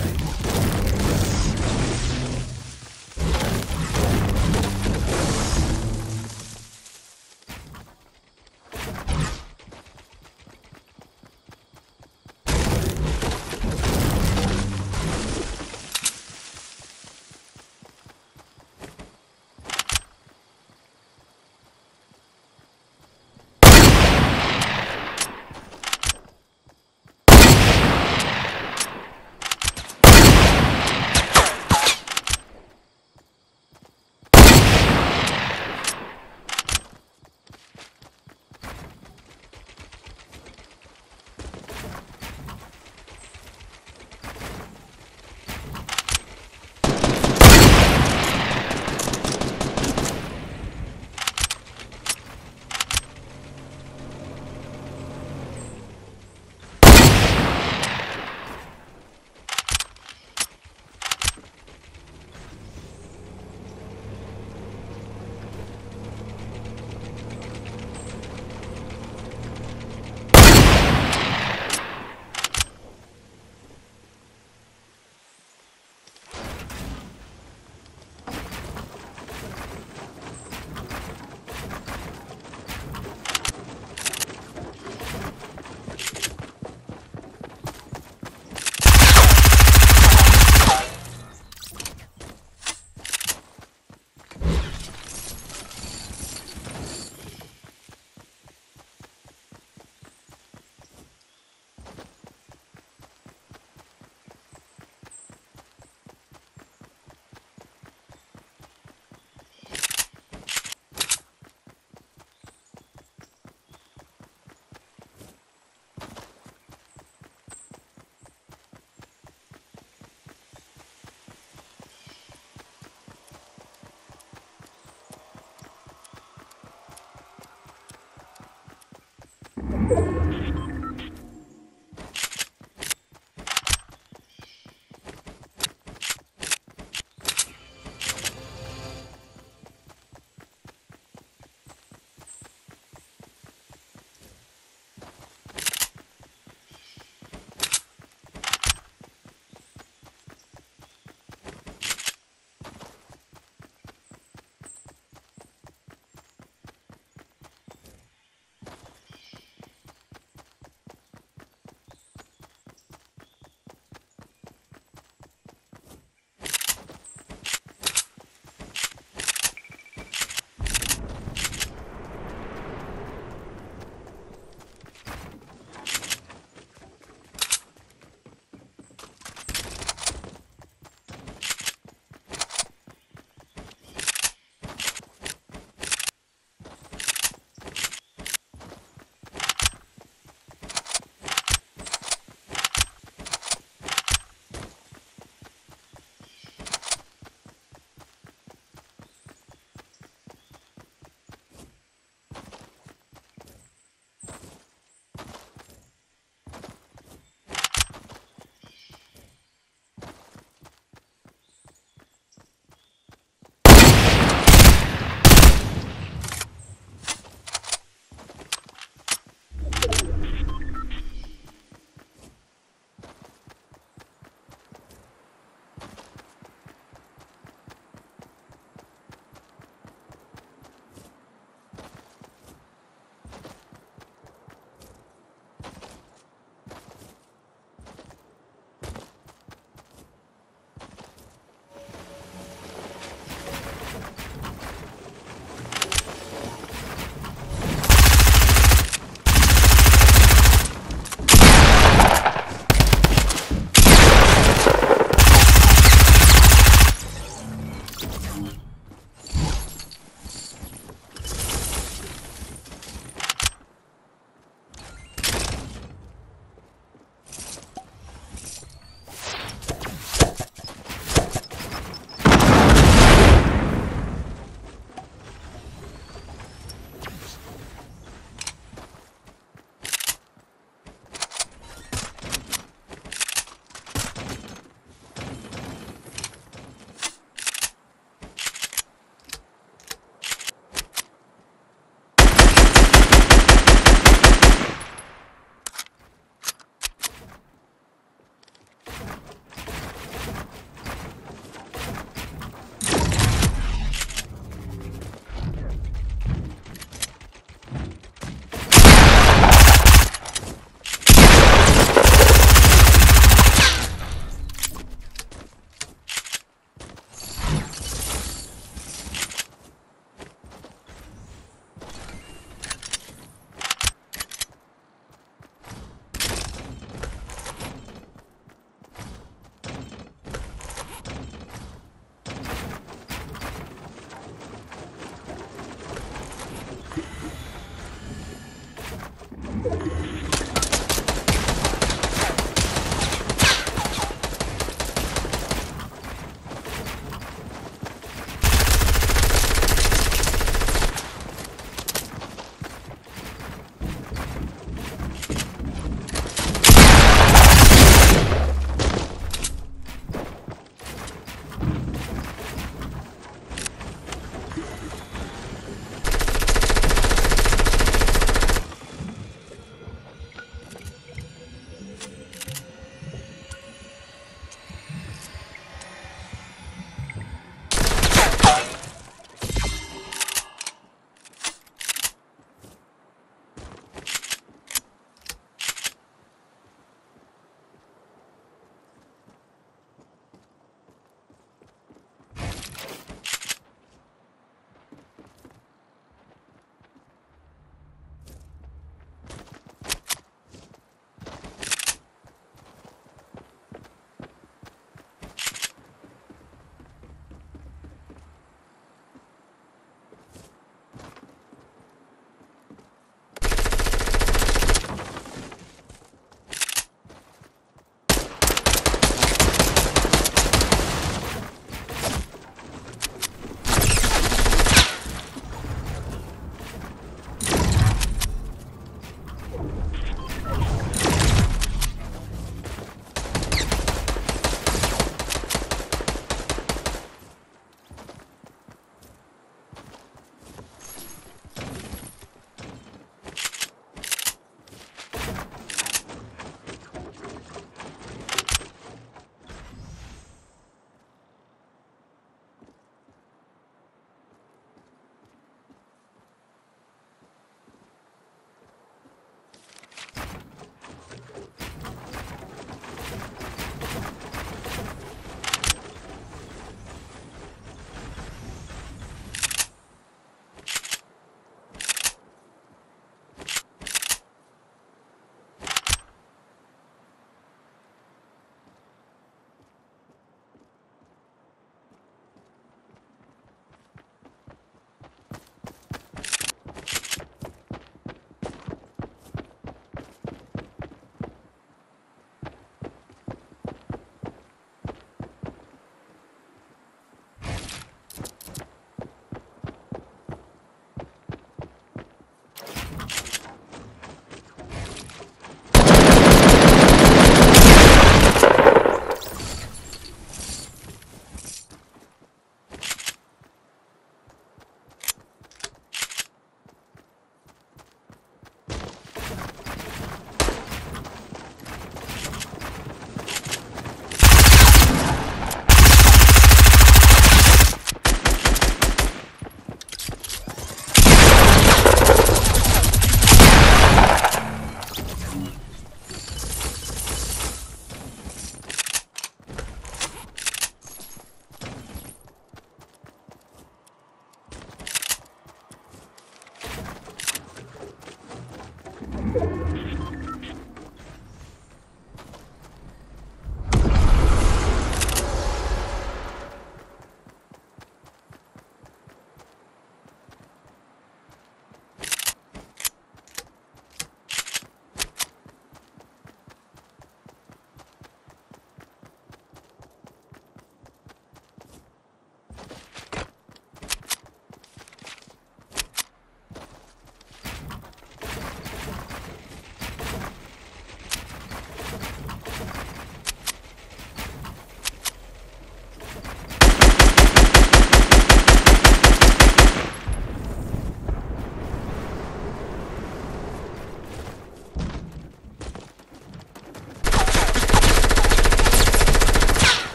Right. Thank